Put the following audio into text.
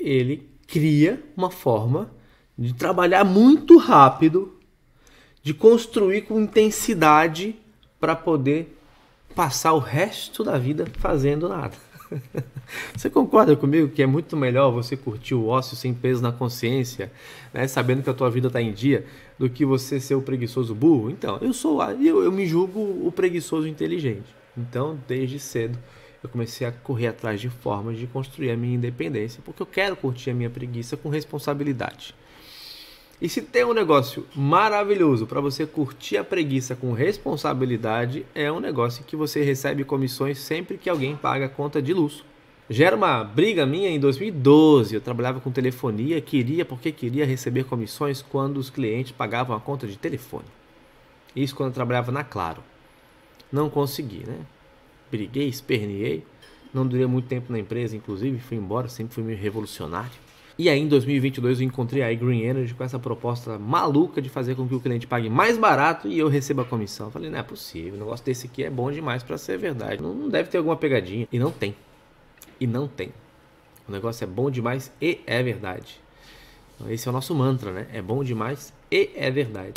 ele cria uma forma de trabalhar muito rápido, de construir com intensidade para poder passar o resto da vida fazendo nada. Você concorda comigo que é muito melhor você curtir o ócio sem peso na consciência, né, sabendo que a tua vida está em dia, do que você ser o preguiçoso burro? Então, eu sou eu, eu me julgo o preguiçoso inteligente. Então, desde cedo, eu comecei a correr atrás de formas de construir a minha independência, porque eu quero curtir a minha preguiça com responsabilidade. E se tem um negócio maravilhoso para você curtir a preguiça com responsabilidade, é um negócio que você recebe comissões sempre que alguém paga a conta de luz. Gera uma briga minha em 2012. Eu trabalhava com telefonia, queria porque queria receber comissões quando os clientes pagavam a conta de telefone. Isso quando eu trabalhava na Claro. Não consegui, né? Briguei, esperneei. Não durei muito tempo na empresa, inclusive, fui embora, sempre fui meio revolucionário. E aí em 2022 eu encontrei a Green Energy com essa proposta maluca de fazer com que o cliente pague mais barato e eu receba a comissão. Eu falei, não é possível, o negócio desse aqui é bom demais para ser verdade. Não, deve ter alguma pegadinha. E não tem. E não tem. O negócio é bom demais e é verdade. Então, esse é o nosso mantra, né? É bom demais e é verdade.